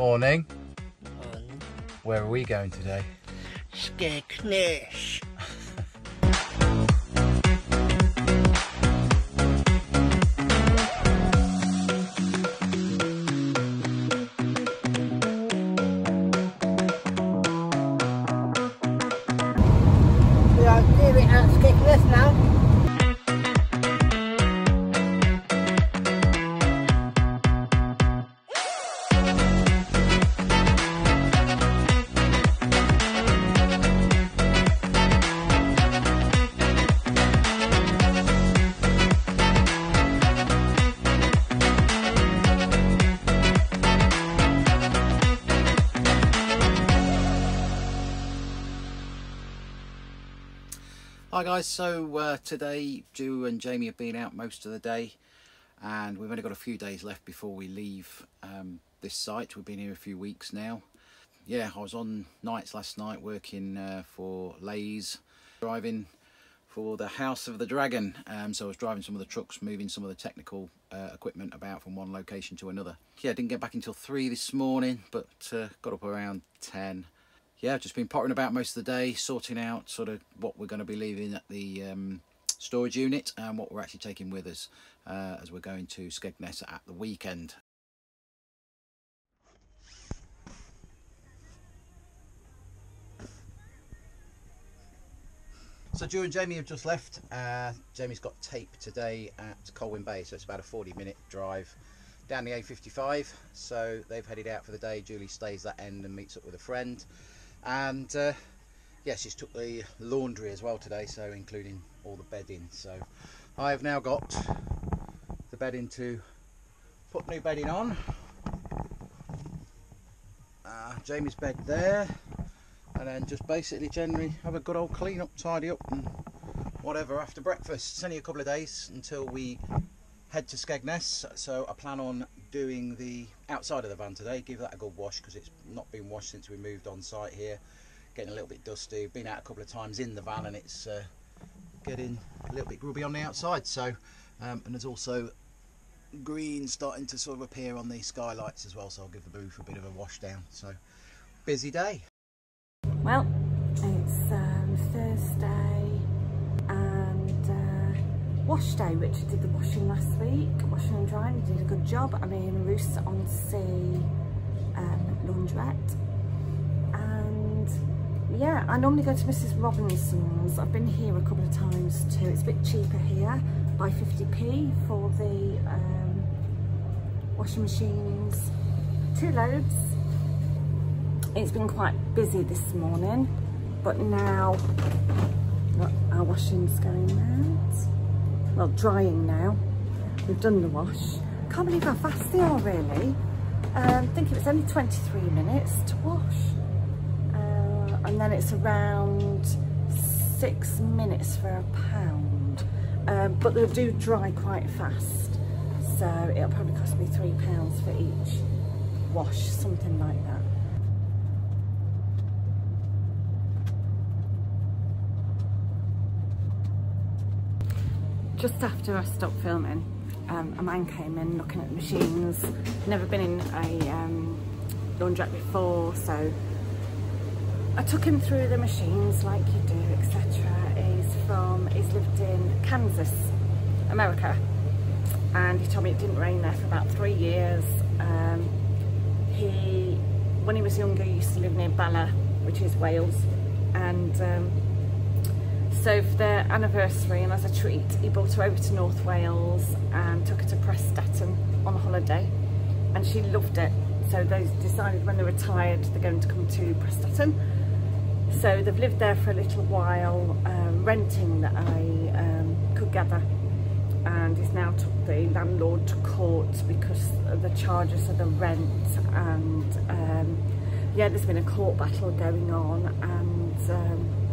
Morning. on Where are we going today? Skegness. Hi guys, so uh, today Ju and Jamie have been out most of the day and we've only got a few days left before we leave um, this site. We've been here a few weeks now. Yeah, I was on nights last night working uh, for Lays, driving for the House of the Dragon. Um, so I was driving some of the trucks, moving some of the technical uh, equipment about from one location to another. Yeah, I didn't get back until 3 this morning, but uh, got up around 10 yeah, just been pottering about most of the day, sorting out sort of what we're going to be leaving at the um, storage unit and what we're actually taking with us uh, as we're going to Skegness at the weekend. So Ju and Jamie have just left. Uh, Jamie's got tape today at Colwyn Bay, so it's about a 40 minute drive down the A55. So they've headed out for the day. Julie stays that end and meets up with a friend. And uh, yeah, she's took the laundry as well today, so including all the bedding. So I've now got the bedding to put new bedding on. Uh, Jamie's bed there, and then just basically generally have a good old clean up, tidy up, and whatever after breakfast. It's only a couple of days until we head to Skegness, so I plan on doing the outside of the van today, give that a good wash because it's not been washed since we moved on site here. Getting a little bit dusty, been out a couple of times in the van and it's uh, getting a little bit grubby on the outside. So, um, and there's also green starting to sort of appear on the skylights as well, so I'll give the roof a bit of a wash down. So, busy day. Well, it's um, Thursday and uh, wash day. Richard did the washing last week, washing and did a good job. I mean, Rhos-on-Sea um, laundrette. And yeah, I normally go to Mrs. Robinson's. I've been here a couple of times too. It's a bit cheaper here by 50p for the um, washing machines. Two loads it's been quite busy this morning but now look, our washing's going out well drying now we've done the wash. Can't believe how fast they are really. Um, I think it was only 23 minutes to wash. Uh, and then it's around six minutes for a pound. Um, but they do dry quite fast. So it'll probably cost me three pounds for each wash something like that. Just after I stopped filming, um, a man came in looking at the machines. Never been in a um, laundrette before, so I took him through the machines like you do, etc. He's from, he's lived in Kansas, America, and he told me it didn't rain there for about three years. Um, he, when he was younger, he used to live near Bala, which is Wales, and um, so for their anniversary and as a treat, he brought her over to North Wales and took her to Prestatyn on holiday and she loved it. So they decided when they're retired they're going to come to Prestatyn. So they've lived there for a little while, um, renting that I um, could gather and he's now took the landlord to court because the charges of the rent and um, yeah there's been a court battle going on and um,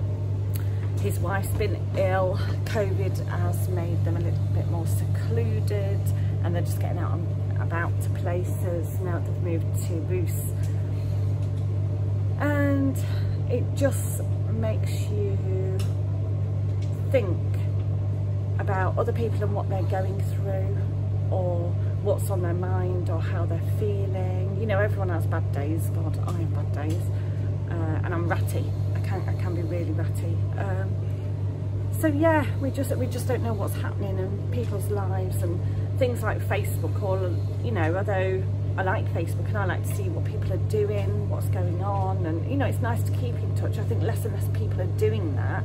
his wife's been ill. COVID has made them a little bit more secluded and they're just getting out and about to places now they've moved to Rhos. And it just makes you think about other people and what they're going through or what's on their mind or how they're feeling. You know, everyone has bad days. God, I have bad days, uh, and I'm ratty. Can I can be really ratty. Um, so yeah, we just we just don't know what's happening in people's lives and things like Facebook. Or you know, although I like Facebook and I like to see what people are doing, what's going on, and you know, it's nice to keep in touch. I think less and less people are doing that.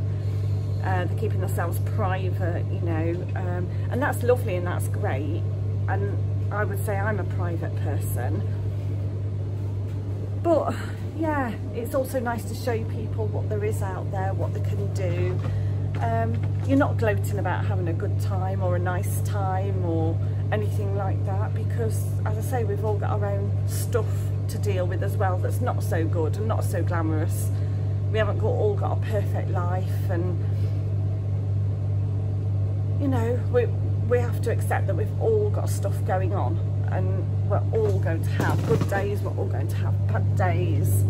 Uh, they're keeping themselves private, you know, um, and that's lovely and that's great. And I would say I'm a private person. But yeah, it's also nice to show people what there is out there, what they can do. Um, you're not gloating about having a good time or a nice time or anything like that because, as I say, we've all got our own stuff to deal with as well that's not so good and not so glamorous. We haven't got, all got a perfect life and, you know, we, we have to accept that we've all got stuff going on and we're all going to have good days, we're all going to have bad days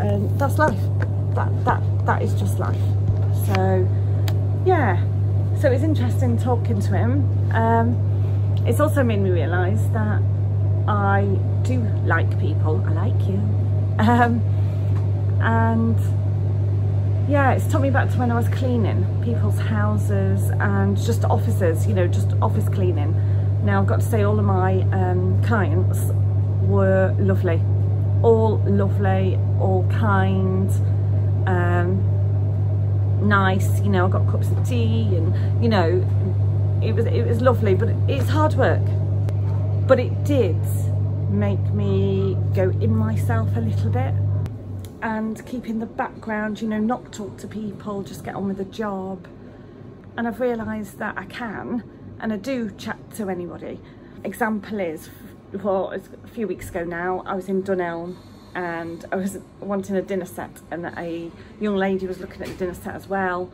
and that's life. That, that, that is just life. So yeah, so it's interesting talking to him. Um, it's also made me realise that I do like people. I like you. Um, and yeah, it's took me back to when I was cleaning people's houses and just offices, you know, just office cleaning. Now I've got to say all of my um, clients were lovely, all lovely, all kind. Um, nice you know I got cups of tea and you know it was it was lovely but it's hard work but it did make me go in myself a little bit and keep in the background you know not talk to people just get on with the job and I've realised that I can and I do chat to anybody example is well a few weeks ago now I was in Dunelm and I was wanting a dinner set and a young lady was looking at the dinner set as well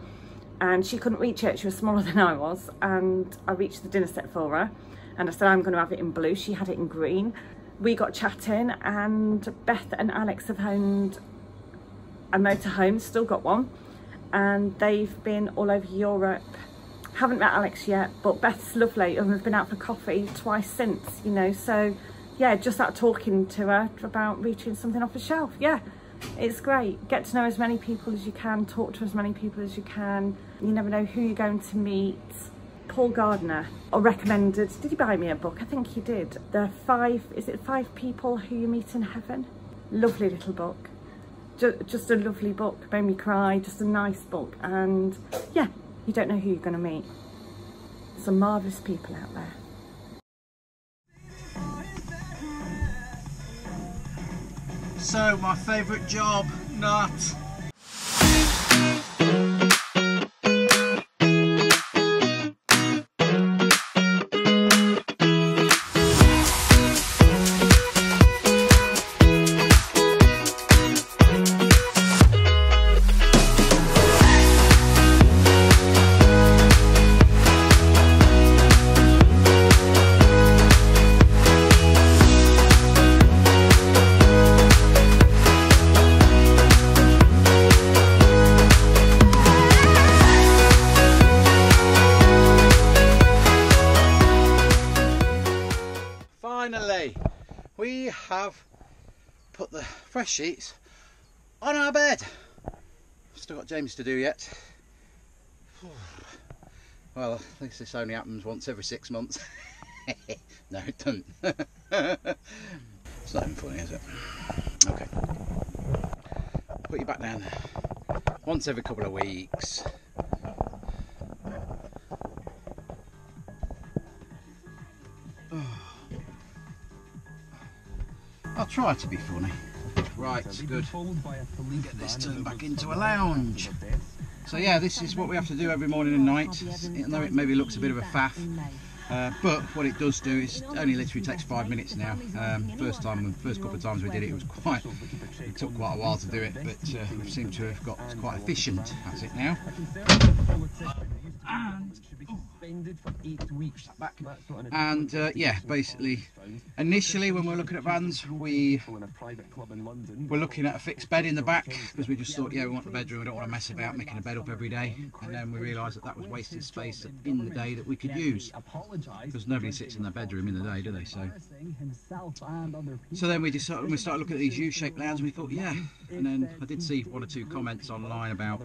and she couldn't reach it, she was smaller than I was and I reached the dinner set for her and I said I'm going to have it in blue, she had it in green. We got chatting and Beth and Alex have owned a motorhome, still got one and they've been all over Europe. Haven't met Alex yet but Beth's lovely and we've been out for coffee twice since, you know, so yeah, just that talking to her about reaching something off a shelf. Yeah, it's great. Get to know as many people as you can, talk to as many people as you can. You never know who you're going to meet. Paul Gardner recommended, did he buy me a book? I think he did. The five, is it five people who you meet in heaven? Lovely little book. Just a lovely book, made me cry, just a nice book. And yeah, you don't know who you're going to meet. Some marvellous people out there. So, my favourite job, not. Sheets on our bed. Still got James to do yet. Well, at least this only happens once every six months. no, it doesn't. it's not even funny, is it? Okay. Put you back down. Once every couple of weeks. I'll try to be funny. Right, good. Get this turned back into a lounge. So yeah, this is what we have to do every morning and night, even though it maybe looks a bit of a faff. Uh, but what it does do is only literally takes five minutes now. Um, first time, the first couple of times we did it, it was quite, it took quite a while to do it, but uh, we seem to have got quite efficient at it now. And. And uh, yeah, basically, initially when we we're looking at vans, we were looking at a fixed bed in the back because we just thought, yeah, we want the bedroom, we don't want to mess about making a bed up every day. And then we realised that that was wasted space in the day that we could use. because nobody sits in their bedroom in the day, do they? So, so then we decided we started looking at these U-shaped lounge, and we thought, yeah. And then I did see one or two comments online about,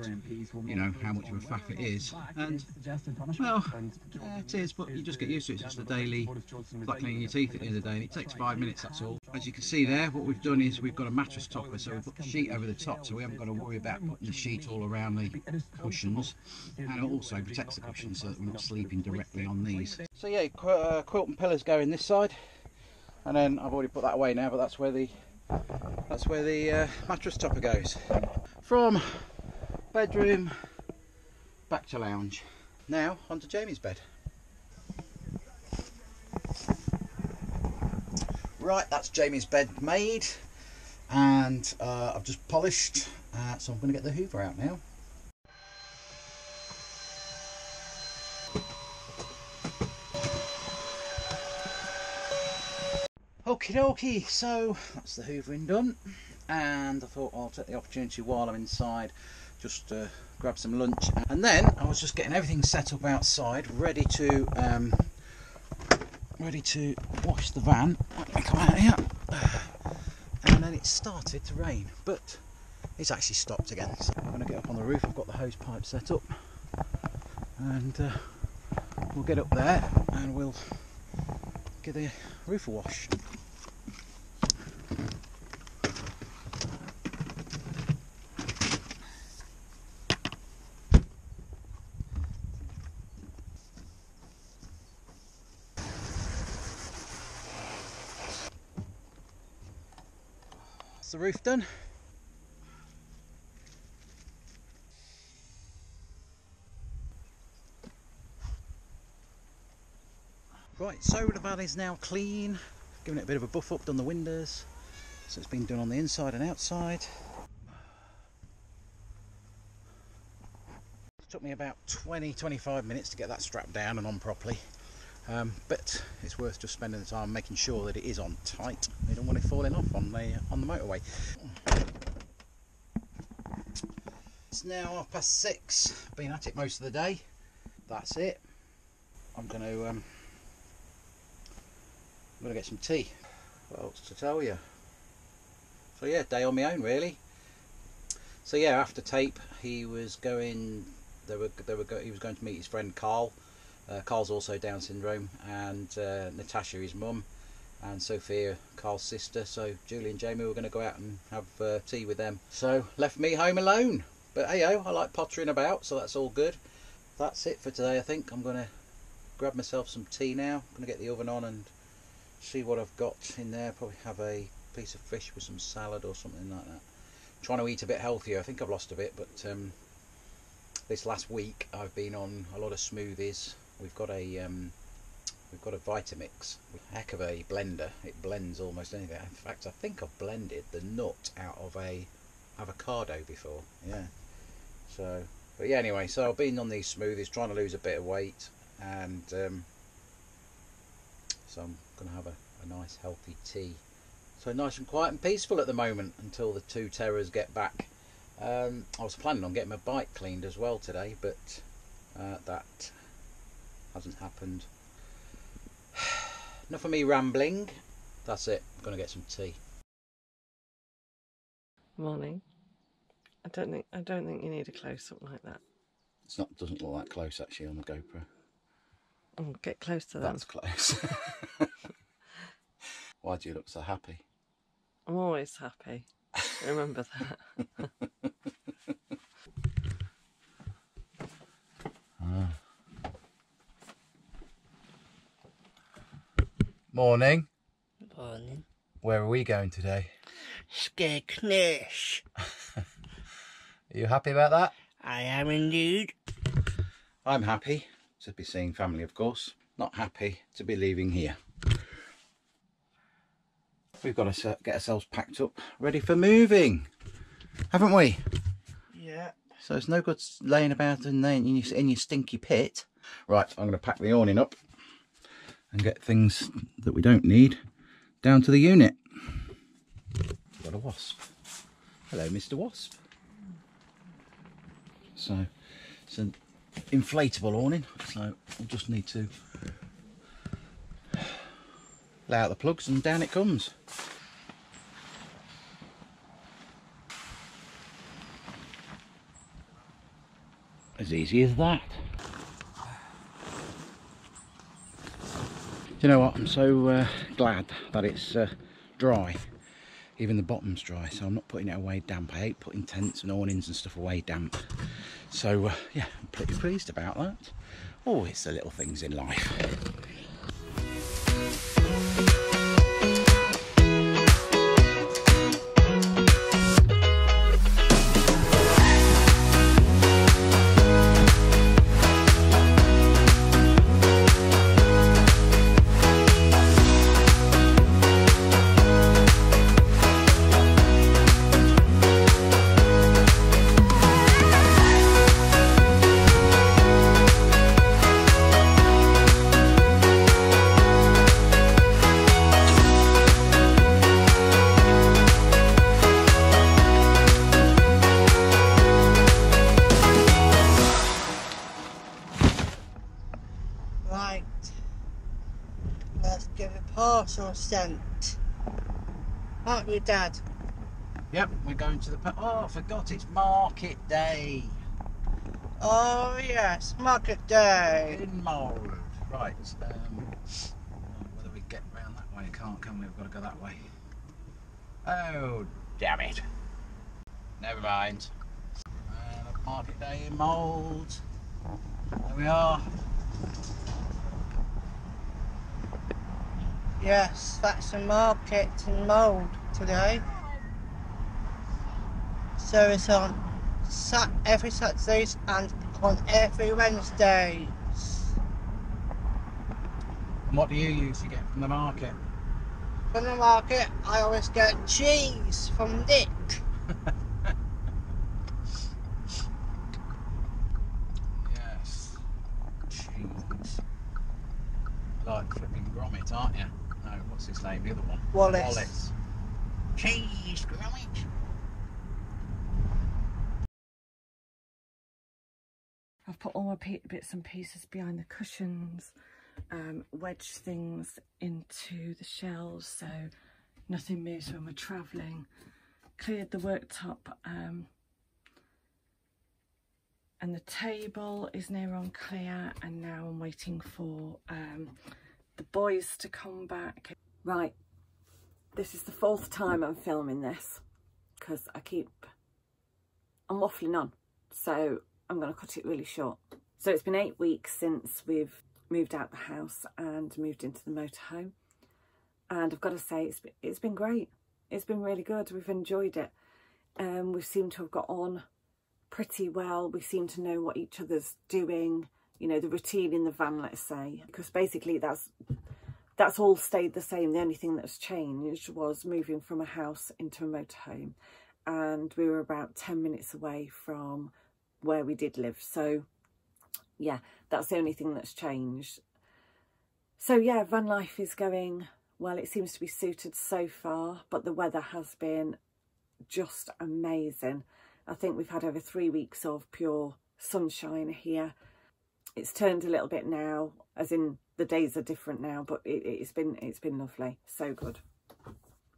you know, how much of a faff it is, and well, yeah, it is, but you just get used to it. It's just daily, like cleaning your teeth the end of the day, and it takes five minutes. That's all. As you can see there, what we've done is we've got a mattress topper, so we've put the sheet over the top, so we haven't got to worry about putting the sheet all around the cushions, and it also protects the cushions so that we're not sleeping directly on these. So yeah, qu uh, quilt and pillows go in this side, and then I've already put that away now, but that's where the that's where the uh, mattress topper goes. From bedroom back to lounge. Now onto Jamie's bed. Right, that's Jamie's bed made, and uh, I've just polished, uh, so I'm going to get the Hoover out now. Okie dokie, so that's the hoovering done and I thought I'll take the opportunity while I'm inside just to grab some lunch and then I was just getting everything set up outside ready to um, ready to wash the van. Come out here. And then it started to rain but it's actually stopped again. So I'm going to get up on the roof. I've got the hose pipe set up. And uh, we'll get up there and we'll give the roof a wash roof done. Right, so the van is now clean. Giving it a bit of a buff up, done the windows. So it's been done on the inside and outside. It took me about 20-25 minutes to get that strapped down and on properly. Um, but it's worth just spending the time making sure that it is on tight. You don't want it falling off on the on the motorway. It's now half past six. Been at it most of the day. That's it. I'm going to um, I'm going to get some tea. What else to tell you? So yeah, day on my own really. So yeah, after tape, he was going. They were they were go, he was going to meet his friend Carl. Uh, Carl's also Down syndrome, and uh, Natasha, his mum, and Sophia, Carl's sister. So Julie and Jamie were going to go out and have uh, tea with them. So left me home alone. But hey, I like pottering about, so that's all good. That's it for today. I think I'm going to grab myself some tea now. I'm going to get the oven on and see what I've got in there. Probably have a piece of fish with some salad or something like that. Trying to eat a bit healthier. I think I've lost a bit, but um, this last week I've been on a lot of smoothies. We've got a um, we've got a Vitamix, heck of a blender. It blends almost anything. In fact, I think I've blended the nut out of a avocado before. Yeah. So, but yeah. Anyway, so I've been on these smoothies, trying to lose a bit of weight, and um, so I'm going to have a, a nice healthy tea. So nice and quiet and peaceful at the moment until the two terrors get back. Um, I was planning on getting my bike cleaned as well today, but uh, that hasn't happened. Enough of me rambling. That's it. I'm going to get some tea. Morning. I don't think I don't think you need a close up like that. It's not doesn't look that close actually on the GoPro. Oh, get close to that. That's close. Why do you look so happy? I'm always happy. Remember that. Ah. Morning. Morning. Where are we going today? Skegness. Are you happy about that? I am indeed. I'm happy to be seeing family, of course. Not happy to be leaving here. We've got to get ourselves packed up, ready for moving, haven't we? Yeah. So it's no good laying about in, there in, your, in your stinky pit. Right, I'm going to pack the awning up and get things that we don't need down to the unit. Got a wasp. Hello, Mr. Wasp. So it's an inflatable awning, so we'll just need to lay out the plugs and down it comes. As easy as that. Do you know what? I'm so uh, glad that it's uh, dry. Even the bottom's dry, so I'm not putting it away damp. I hate putting tents and awnings and stuff away damp. So uh, yeah, I'm pretty pleased about that. Oh, it's the little things in life. Aren't we, Dad? Yep, we're going to the. Oh, I forgot it's market day Oh, yes, market day. in Marwood. Right. Um, whether we get round that way, can't can we? We've got to go that way. Oh, damn it. Never mind. Uh, market day in Mold. There we are. Yes, that's the market in Mold today. So it's on sat every Saturdays and on every Wednesdays. And what do you usually get from the market? From the market, I always get cheese from Nick. Yes. Cheese. Like flipping Gromit, aren't you? No, what's his name? The other one. Wallace. Wallace. Cheese Gromit. I've put all my pe- bits and pieces behind the cushions, um, wedged things into the shelves so nothing moves when we're travelling. Cleared the worktop um, and the table is near on clear and now I'm waiting for um, the boys to come back. Right, this is the fourth time I'm filming this because I keep, I'm waffling on. So I'm going to cut it really short. So it's been eight weeks since we've moved out the house and moved into the motorhome. And I've got to say, it's it's been great. It's been really good. We've enjoyed it. Um, we seem to have got on pretty well. We seem to know what each other's doing. You know, the routine in the van, let's say, because basically that's that's all stayed the same. The only thing that's changed was moving from a house into a motorhome. And we were about 10 minutes away from where we did live. So, yeah, that's the only thing that's changed. So, yeah, van life is going well. It seems to be suited so far, but the weather has been just amazing. I think we've had over three weeks of pure sunshine here. It's turned a little bit now, as in the days are different now, but it, it's been it's been lovely, so good.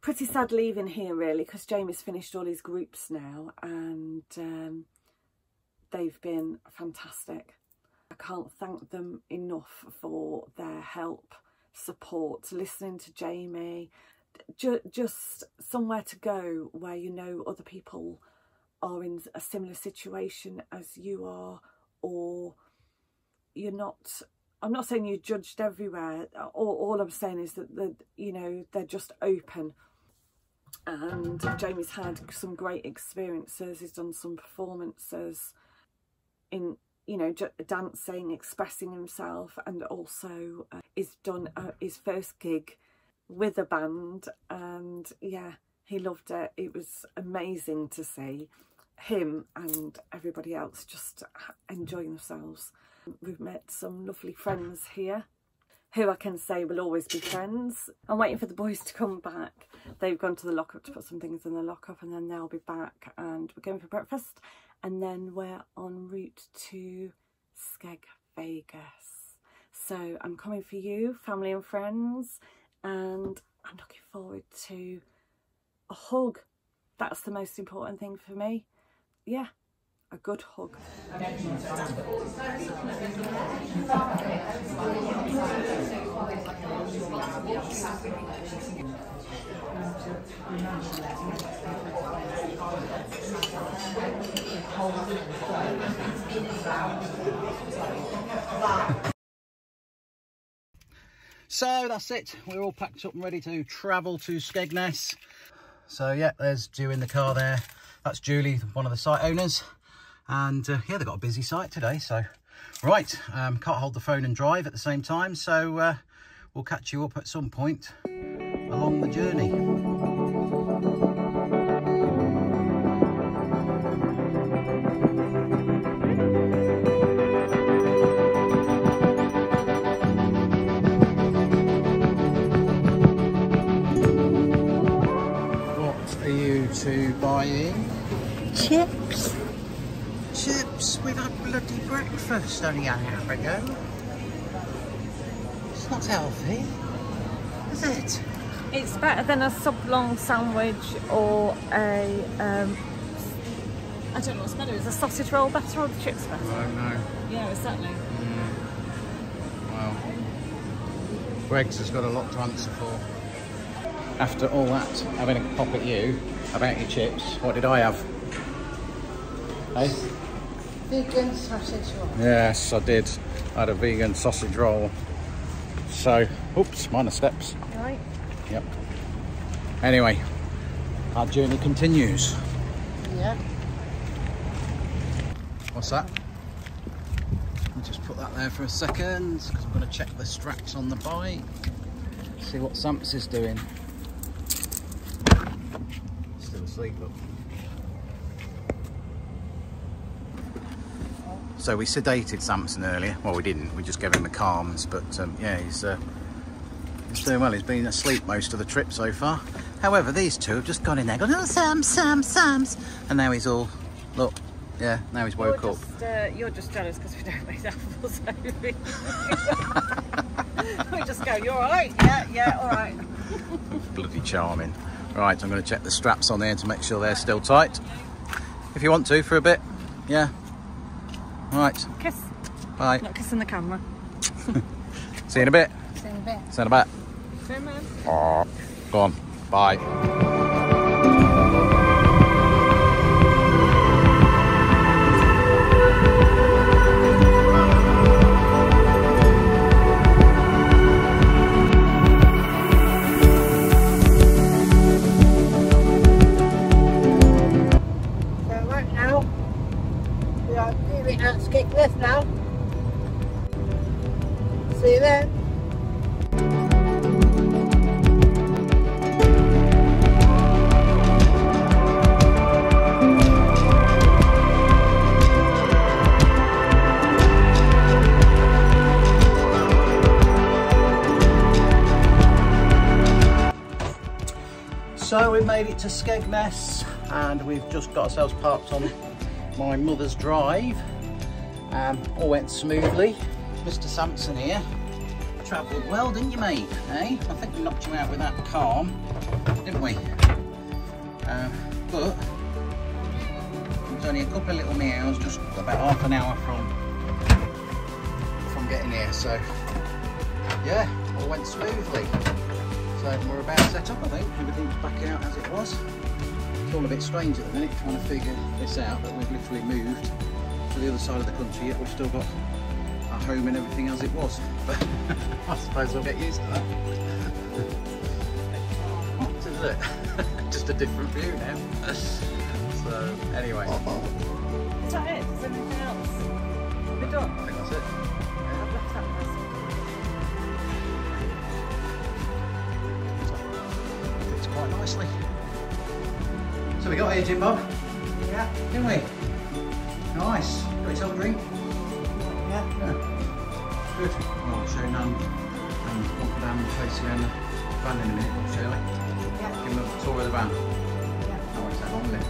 Pretty sad leaving here really, because Jamie's finished all his groups now, and um, they've been fantastic. I can't thank them enough for their help, support, listening to Jamie, ju just somewhere to go where you know other people are in a similar situation as you are, or you're not. I'm not saying you're judged everywhere. All, all I'm saying is that the you know they're just open. And Jamie's had some great experiences. He's done some performances in you know dancing, expressing himself, and also uh, he's done uh, his first gig with a band. And yeah, he loved it. It was amazing to see him and everybody else just enjoying themselves. We've met some lovely friends here who I can say will always be friends. I'm waiting for the boys to come back. They've gone to the lockup to put some things in the lockup and then they'll be back and we're going for breakfast and then we're en route to Skeg Vegas. So I'm coming for you, family and friends, and I'm looking forward to a hug. That's the most important thing for me. Yeah, a good hug. So that's it. We're all packed up and ready to travel to Skegness. So yeah, there's Ju in the car there. That's Julie, one of the site owners. And uh, yeah, they've got a busy site today. So right, um, can't hold the phone and drive at the same time. So uh, we'll catch you up at some point along the journey. Breakfast only an hour ago. It's not healthy, is it? It's better than a sub-long sandwich or a, um, I don't know what's better. Is a sausage roll better or the chips better? I don't know. Yeah, exactly. Wow. Greggs has got a lot to answer for. After all that, having a pop at you about your chips, what did I have? Hey? Vegan sausage roll. Yes, I did. I had a vegan sausage roll. So, oops, minor steps. Right. Yep. Anyway, our journey continues. Yeah. What's that? Me just put that there for a second because I'm going to check the straps on the bike. See what Samps is doing. Still asleep, look. So we sedated Samson earlier. Well, we didn't. We just gave him the calms. But um, yeah, he's uh, he's doing well. He's been asleep most of the trip so far. However, these two have just gone in there, gone, oh, Sam, Sam, Sam's. And now he's all, look, yeah, now he's woke you're up. Uh, you're just jealous because we don't make apples over We just go, you're all right? Yeah, yeah, all right. Bloody charming. Right, I'm going to check the straps on there to make sure they're still tight. If you want to, for a bit. Yeah. Right, Kiss. bye. Not kissing the camera. See you in a bit. See you in a bit. See you in a bit. So, man. Oh, go on. Bye. See you then. So we made it to Skegness and we've just got ourselves parked on my mother's drive. Um, all went smoothly. Mr Samson here travelled well, didn't you, mate? Eh? I think we knocked you out with that calm, didn't we? Uh, but it's only a couple of little meows, just about half an hour from from getting here. So yeah, all went smoothly. So we're about set up, I think. Everything's back out as it was. It's all a bit strange at the minute, trying to figure this out, that we've literally moved to the other side of the country, yet we've still got home and everything as it was. But I suppose we'll get used to that. what is it? Just a different view now. so, anyway, I Is that it? Is anything else? We're done. think that's it. I've left that person. Fits quite nicely. So we got here, Jimbob, Yeah. didn't we? Nice. Got yourself a drink? Yeah. Yeah. Good. Well, I'll show Nan and walk down and Tracy around the van in a minute, shall I? Yeah. Give them a tour of the van. Yeah. That won't take long, will it?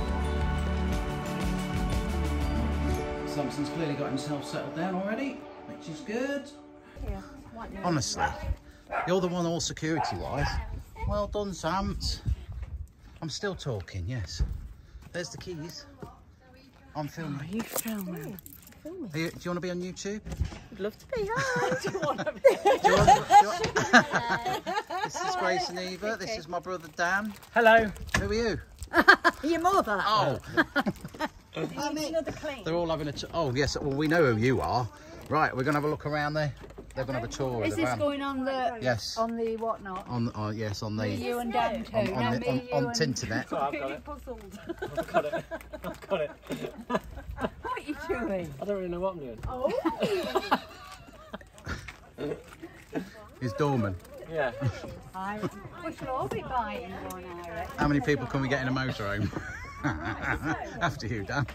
Samson's clearly got himself settled down already, which is good. Yeah. Honestly, You're the one all security wise. Well done, Sams. I'm still talking, yes. There's the keys. I'm filming. Oh, are you filming? Are you, do you want to be on YouTube? I'd love to be. Hi. Do you want, do you want- this is Grace and Eva. This is my brother Dan. Hello. Who are you? Your mother. Oh, Another clean. they're all having a. T- oh yes. Well, we know who you are. Right, we're gonna have a look around there. They're gonna have a tour Is this van. going on the Yes. on the whatnot? On, oh yes, on the You and Dan too. on, no, on, me, the, on, you on. Tinternet. I've got it. Puzzled. I've got it. I've got it. What are you doing? I don't really know what I'm doing. Oh. He's Dorman. Yeah. I, we should all be buying one, I. How many people can we get in a motorhome? After you, Dan.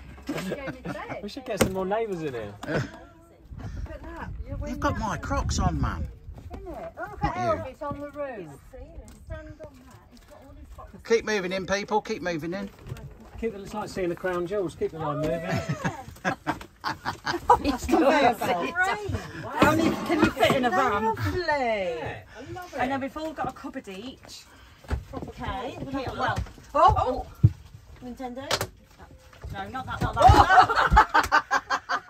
We should get some more neighbours in here. You've got my Crocs on, man. Look Not at you. Elvis on the roof. Keep moving in, people. Keep moving in. Keep the, it's like seeing the crown jewels. Keep the line moving. How many can you fit in a van? Lovely. And then we've all got a cupboard each. Okay. Well, oh, oh. oh. Nintendo. no, not that, not that. Oh.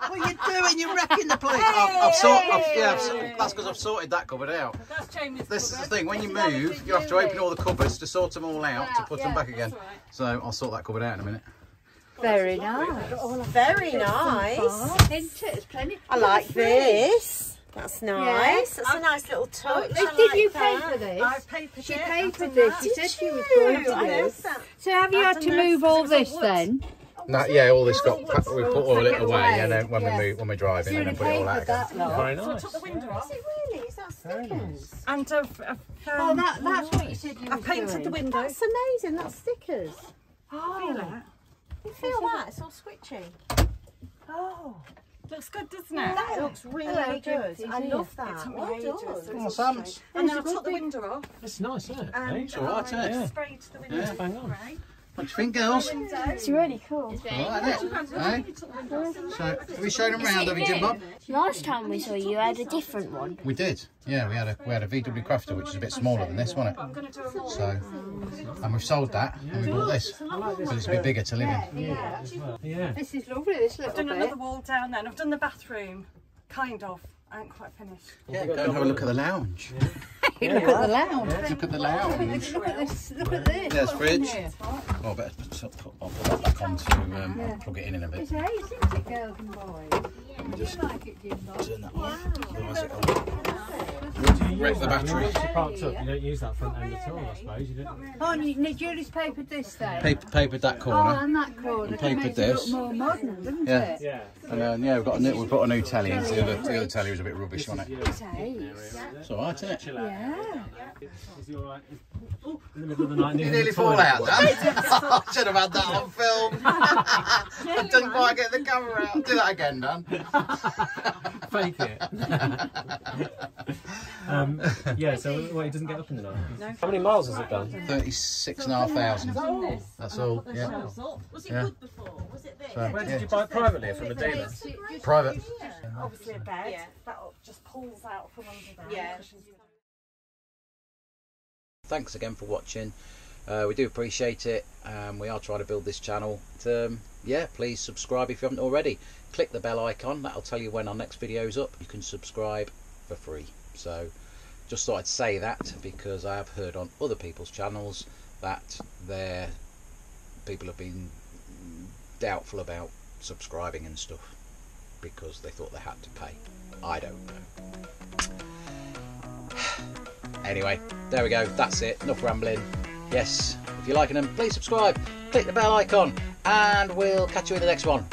What are you doing? You're wrecking the place. I've, I've sort, I've, yeah, I've, sort- that's because I've sorted that cupboard out. That's Jamie's This is the thing. When you move, you have to open all the cupboards to sort them all out to put them back again. So I'll sort that cupboard out in a minute. Very nice. Very nice. Isn't plenty. I like this. That's nice. That's a nice little touch. I Did like you pay for this? I've papered She it. paid for this. She said she was going to I this. So have you I've had to move all this then? No, yeah, all this got pa- we put all it it away, away, and then when yeah. we move, when we're driving, You and then put it all out for that again. lot. Very So I nice. took the window off. Is it really? Is that stickers? And I've, I've, Oh, um, that, that's what you said you I were painted doing. the window. That's amazing. That's stickers. Feel it? You feel that? It's all switchy. Oh, looks good, doesn't it? That looks really Hello, good. Gypsy, I dear. love that. took me Well ages. done. Come on, Sams. And then I took the window off It's nice, isn't it? and eh? It's all right, isn't sprayed the window Yeah. Bang on. spray. What do you think, girls? It's really cool. All right, isn't it? Eh? So, have we shown them round, have we, Jimbob? Last time we saw you had a different one. We did. Yeah, we had a we had a VW Crafter, which is a bit smaller than this, wasn't it? going to do a more. So, and we've sold that, and we bought this because it's a bit bigger to live in. Yeah. Yeah. This is lovely, this I've done bit. another wall down then. I've done the bathroom, kind of. I ain't quite finished. Yeah, go and have a look at the lounge. Look at the lounge. Look at the lounge. Look at this. Look at this. There's What's in fridge. Oh, I better put, put, I'll put that back on to um, I'll plug it in in a bit. It's ace, isn't it, girls and boys? Let me just You like it, Jimbob? turn that on. Otherwise it'll wreck the battery. Once you parked up, you don't use that front end at all, I suppose. You don't. Oh, and you, and Julie's papered this then? Paper, papered that corner. Oh, and that corner. It papered this. it look more modern, doesn't Yeah. it? Yeah. And then, yeah, we've got a new, we've got a new telly. in. The other, the other telly was a bit rubbish, wasn't it? It's alright, isn't it? Chill out. Yeah. Is he alright? In the middle of the night, You nearly fall out, Dan. I should have had that on film. I didn't quite get the camera out. Do that again, Dan. Fake it. um, yeah, so what, he doesn't get up in the night? How many miles has it done? 36 and a half thousand. That's all, yeah. Was it Yeah. good before? Was it this? So, Where did yeah. you buy it privately from a dealer? Private. Obviously a bed Yeah. that just pulls out from under there. Yeah. Thanks again for watching. Uh, we do appreciate it. Um, we are trying to build this channel. Um, yeah, please subscribe if you haven't already. Click the bell icon. That'll tell you when our next video's up. You can subscribe for free. So just thought I'd say that because I have heard on other people's channels that their people have been doubtful about subscribing and stuff because they thought they had to pay. I don't know. Anyway, there we go. That's it. Enough rambling. Yes, if you're liking them, please subscribe, click the bell icon, and we'll catch you in the next one.